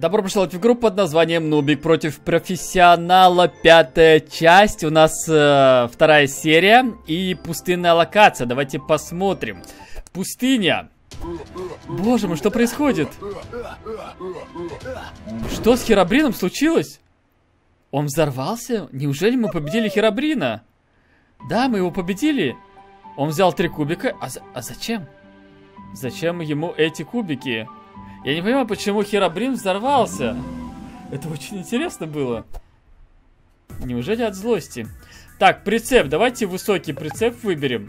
Добро пожаловать в игру под названием Нубик против профессионала. Пятая часть. У нас э, вторая серия и пустынная локация. Давайте посмотрим. Пустыня. Боже мой, что происходит? Что с Херабрином случилось? Он взорвался? Неужели мы победили Херабрина? Да, мы его победили. Он взял три кубика. А, а зачем? Зачем ему эти кубики? Я не понимаю, почему Херабрин взорвался. Это очень интересно было. Неужели от злости? Так, прицеп. Давайте высокий прицеп выберем.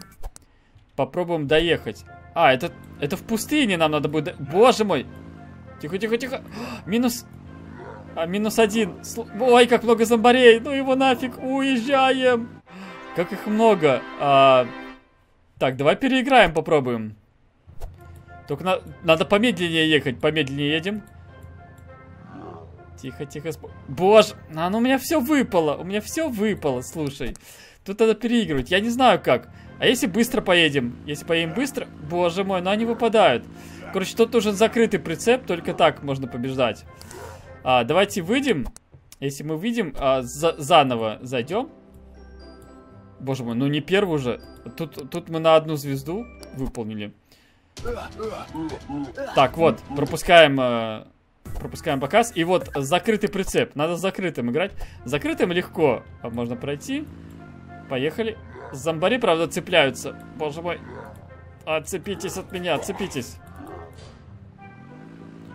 Попробуем доехать. А, это, это в пустыне нам надо будет... Боже мой! Тихо, тихо, тихо. Минус... А, минус один. Ой, как много зомбарей. Ну его нафиг. Уезжаем. Как их много. А... Так, давай переиграем, попробуем. Только на надо помедленнее ехать. Помедленнее едем. Тихо, тихо. Боже, а ну у меня все выпало. У меня все выпало, слушай. Тут надо переигрывать. Я не знаю как. А если быстро поедем? Если поедем быстро... Боже мой, ну они выпадают. Короче, тут нужен закрытый прицеп. Только так можно побеждать. А, давайте выйдем. Если мы выйдем, а, за заново зайдем. Боже мой, ну не первый уже. Тут, тут мы на одну звезду выполнили. Так, вот, пропускаем, э, пропускаем показ. И вот закрытый прицеп. Надо с закрытым играть. Закрытым легко можно пройти. Поехали. Зомбари, правда, цепляются. Боже мой. Отцепитесь от меня, отцепитесь.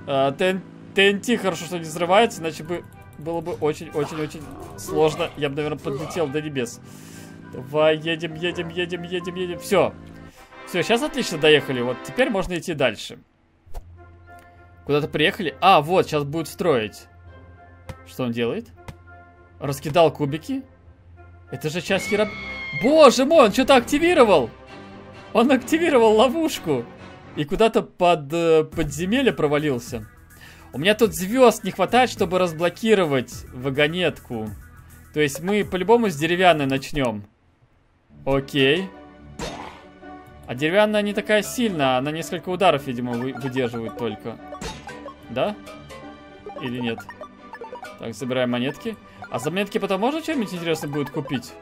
А, ТН, ТНТ хорошо, что не взрывается, иначе бы было бы очень-очень-очень сложно. Я бы, наверное, подлетел до небес. Давай, едем, едем, едем, едем, едем. Все. Все, сейчас отлично доехали. Вот теперь можно идти дальше. Куда-то приехали. А, вот, сейчас будет строить. Что он делает? Раскидал кубики. Это же часть хера... Боже мой, он что-то активировал! Он активировал ловушку. И куда-то под э, подземелье провалился. У меня тут звезд не хватает, чтобы разблокировать вагонетку. То есть мы по-любому с деревянной начнем. Окей. А деревянная не такая сильная, она несколько ударов, видимо, вы выдерживает только. Да? Или нет? Так, собираем монетки. А за монетки потом можно что-нибудь интересное будет купить?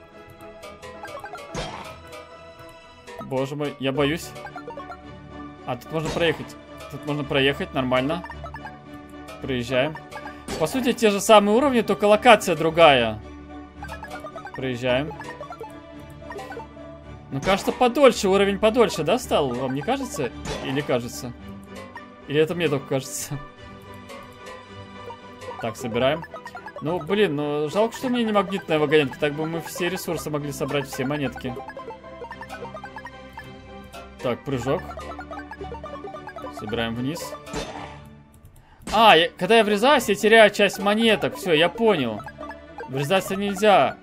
Боже мой, я боюсь. А, тут можно проехать. Тут можно проехать, нормально. Проезжаем. По сути, те же самые уровни, только локация другая. Проезжаем. Ну, кажется, подольше, уровень подольше, да, стал? Вам не кажется? Или кажется? Или это мне только кажется? Так, собираем. Ну, блин, ну, жалко, что у меня не магнитная вагонетка. Так бы мы все ресурсы могли собрать, все монетки. Так, прыжок. Собираем вниз. А, я, когда я врезаюсь, я теряю часть монеток. Все, я понял. Врезаться нельзя.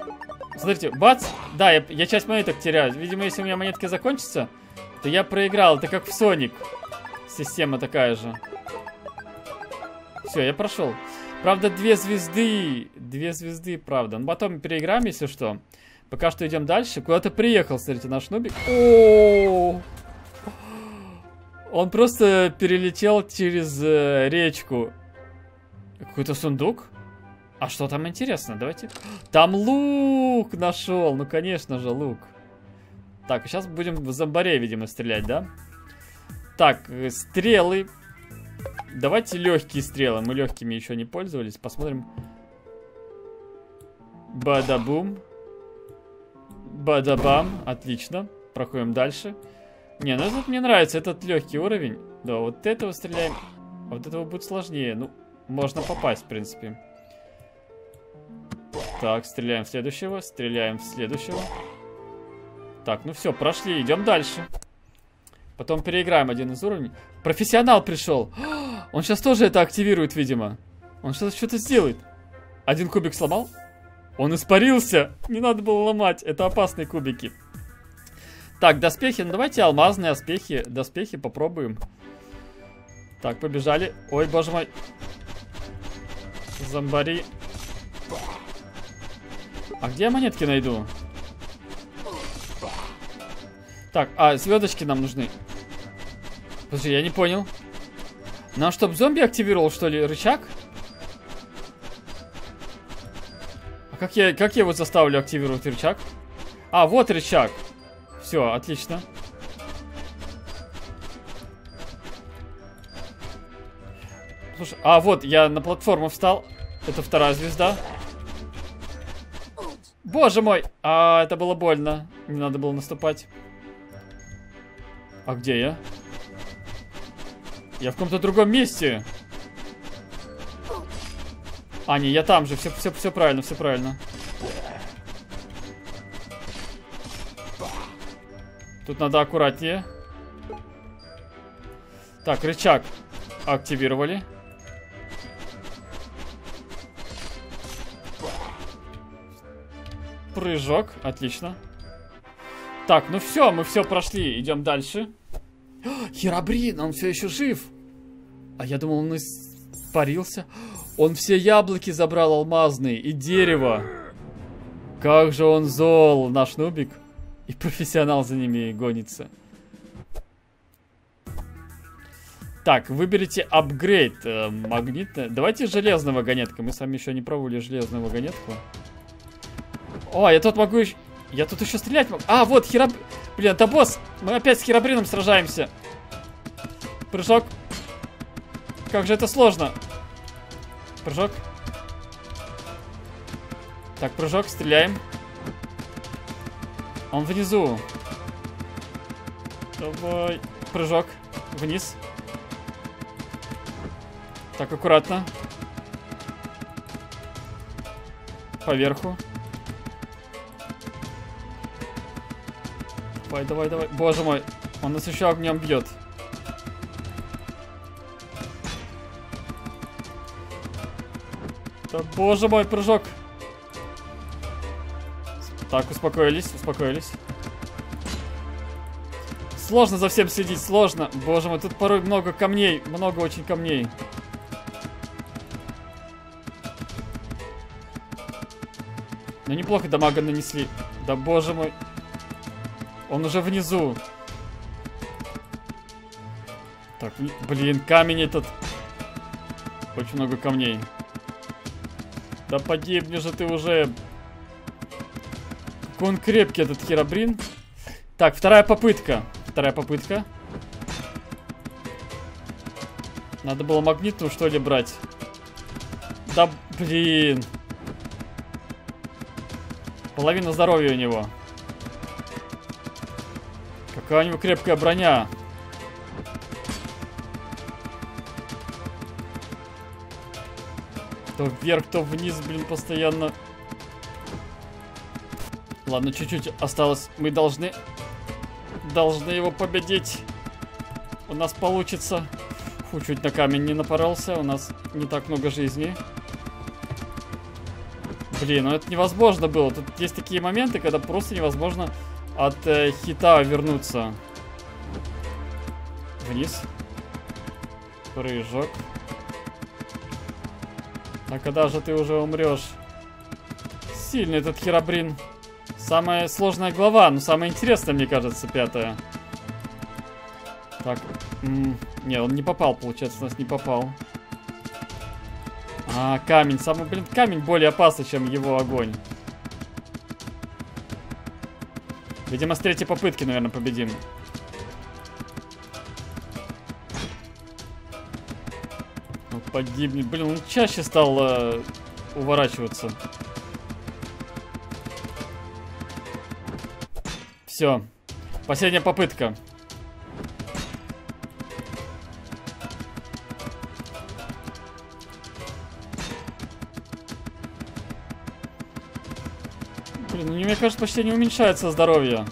Смотрите, бац. Да, я, я часть монеток теряю. Видимо, если у меня монетки закончатся, то я проиграл. Это как в Соник. Система такая же. Все, я прошел. Правда, две звезды. Две звезды, правда. Ну, потом переиграем, если что. Пока что идем дальше. Куда-то приехал, смотрите, наш нубик. О, -о, Он просто перелетел через э, речку. Какой-то сундук? А что там интересно? Давайте... Там лук нашел! Ну, конечно же, лук. Так, сейчас будем в зомбаре, видимо, стрелять, да? Так, э, стрелы. Давайте легкие стрелы. Мы легкими еще не пользовались. Посмотрим. Бадабум. Бадабам. Отлично. Проходим дальше. Не, ну этот мне нравится. Этот легкий уровень. Да, вот этого стреляем. А вот этого будет сложнее. Ну, можно попасть, в принципе. Так, стреляем в следующего, стреляем в следующего. Так, ну все, прошли, идем дальше. Потом переиграем один из уровней. Профессионал пришел. Он сейчас тоже это активирует, видимо. Он сейчас что-то сделает. Один кубик сломал. Он испарился. Не надо было ломать. Это опасные кубики. Так, доспехи. Ну, давайте алмазные доспехи. Доспехи попробуем. Так, побежали. Ой, боже мой. Зомбари. А где я монетки найду? Так, а звездочки нам нужны. Подожди, я не понял. Нам чтобы зомби активировал, что ли, рычаг? А как я, как я его заставлю активировать рычаг? А, вот рычаг. Все, отлично. Слушай, а вот, я на платформу встал. Это вторая звезда. Боже мой! А, это было больно. Не надо было наступать. А где я? Я в каком-то другом месте. А, не, я там же. Все, все, все правильно, все правильно. Тут надо аккуратнее. Так, рычаг активировали. Прыжок, отлично. Так, ну все, мы все прошли, идем дальше. Херабрин, он все еще жив. А я думал, он испарился. Он все яблоки забрал алмазные и дерево. Как же он зол, наш нубик. И профессионал за ними гонится. Так, выберите апгрейд э, магнитное. Давайте железного вагонетка. Мы с вами еще не пробовали железную вагонетку. О, я тут могу еще... Я тут еще стрелять могу. А, вот, хераб... Блин, это босс. Мы опять с херабрином сражаемся. Прыжок. Как же это сложно. Прыжок. Так, прыжок, стреляем. Он внизу. Давай. Прыжок. Вниз. Так, аккуратно. Поверху. Давай, давай, давай. Боже мой, он нас еще огнем бьет. Да боже мой, прыжок. Так, успокоились, успокоились. Сложно за всем следить, сложно. Боже мой, тут порой много камней, много очень камней. Ну неплохо дамага нанесли. Да боже мой. Он уже внизу. Так, блин, камень этот. Очень много камней. Да погибни же ты уже. Какой он крепкий, этот херабрин. Так, вторая попытка. Вторая попытка. Надо было магнитную, что ли, брать. Да, блин. Половина здоровья у него. Какая у него крепкая броня. То вверх, то вниз, блин, постоянно. Ладно, чуть-чуть осталось. Мы должны... Должны его победить. У нас получится. Фу, чуть на камень не напоролся. У нас не так много жизни. Блин, ну это невозможно было. Тут есть такие моменты, когда просто невозможно от э, хита вернуться. Вниз. Прыжок. А когда же ты уже умрешь? Сильный этот херабрин. Самая сложная глава, но самая интересная, мне кажется, пятая. Так. не, он не попал, получается, у нас не попал. А, камень. Самый, блин, камень более опасный, чем его огонь. Видимо, с третьей попытки, наверное, победим. Он погибнет. Блин, он чаще стал э, уворачиваться. Все. Последняя попытка. Мне кажется, почти не уменьшается здоровье.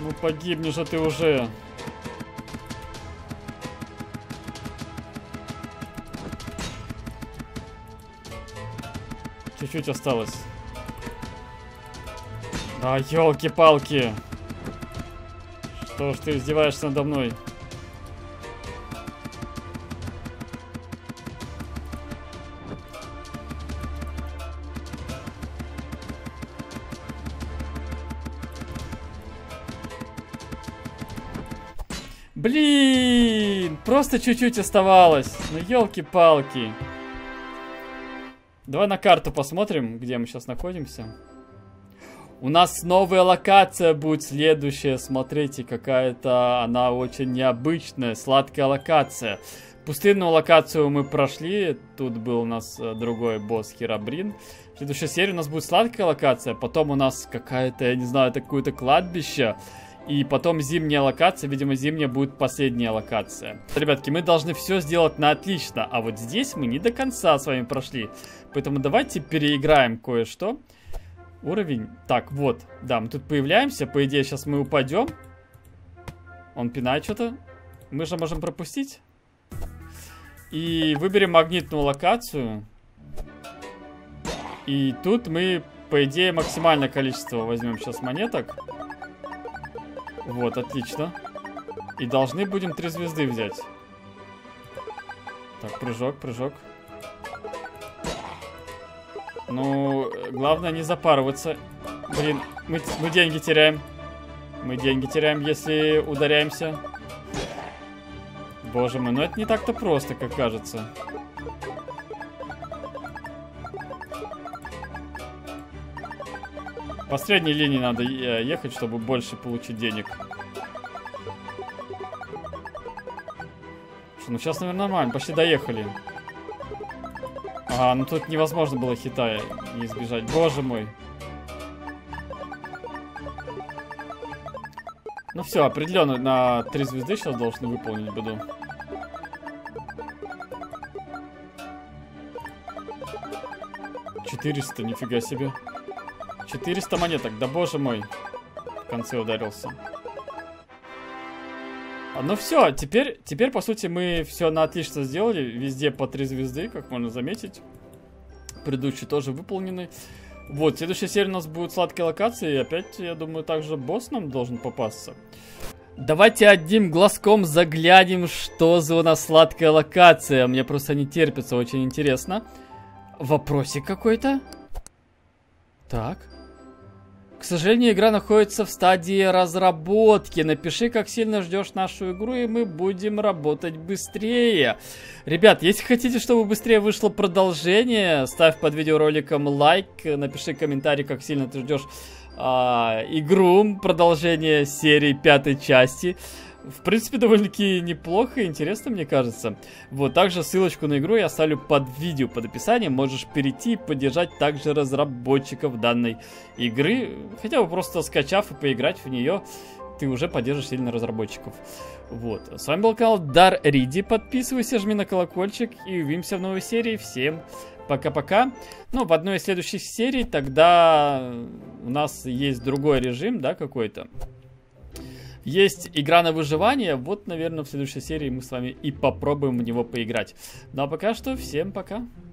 Ну погибнешь же ты уже. Чуть-чуть осталось. Да, елки-палки. Что ж ты издеваешься надо мной? Блин, просто чуть-чуть оставалось. Ну, елки-палки. Давай на карту посмотрим, где мы сейчас находимся. У нас новая локация будет следующая. Смотрите, какая-то она очень необычная, сладкая локация. Пустынную локацию мы прошли. Тут был у нас э, другой босс Херабрин. В следующей серии у нас будет сладкая локация. Потом у нас какая-то, я не знаю, это какое-то кладбище. И потом зимняя локация, видимо, зимняя будет последняя локация. Ребятки, мы должны все сделать на отлично, а вот здесь мы не до конца с вами прошли. Поэтому давайте переиграем кое-что. Уровень. Так, вот. Да, мы тут появляемся. По идее, сейчас мы упадем. Он пинает что-то. Мы же можем пропустить. И выберем магнитную локацию. И тут мы, по идее, максимальное количество возьмем сейчас монеток. Вот, отлично. И должны будем три звезды взять. Так, прыжок, прыжок. Ну, главное не запарываться. Блин, мы, мы деньги теряем. Мы деньги теряем, если ударяемся. Боже мой, ну это не так-то просто, как кажется. По средней линии надо э, ехать, чтобы больше получить денег. Что, ну сейчас, наверное, нормально. Почти доехали. А, ну тут невозможно было хита не избежать. Боже мой. Ну все, определенно на три звезды сейчас должны выполнить буду. 400, нифига себе. 400 монеток, да боже мой. В конце ударился. А, ну все, теперь, теперь, по сути, мы все на отлично сделали. Везде по 3 звезды, как можно заметить. Предыдущие тоже выполнены. Вот, следующая серия у нас будет сладкая локация. И опять, я думаю, также босс нам должен попасться. Давайте одним глазком заглянем, что за у нас сладкая локация. Мне просто не терпится, очень интересно. Вопросик какой-то? Так. К сожалению, игра находится в стадии разработки. Напиши, как сильно ждешь нашу игру, и мы будем работать быстрее. Ребят, если хотите, чтобы быстрее вышло продолжение, ставь под видеороликом лайк, напиши комментарий, как сильно ты ждешь а, игру, продолжение серии пятой части. В принципе, довольно-таки неплохо и интересно, мне кажется. Вот, также ссылочку на игру я оставлю под видео, под описанием. Можешь перейти и поддержать также разработчиков данной игры. Хотя бы просто скачав и поиграть в нее, ты уже поддержишь сильно разработчиков. Вот. С вами был канал Дар Риди. Подписывайся, жми на колокольчик и увидимся в новой серии. Всем пока-пока. Ну, в одной из следующих серий тогда у нас есть другой режим, да, какой-то. Есть игра на выживание. Вот, наверное, в следующей серии мы с вами и попробуем в него поиграть. Ну а пока что, всем пока.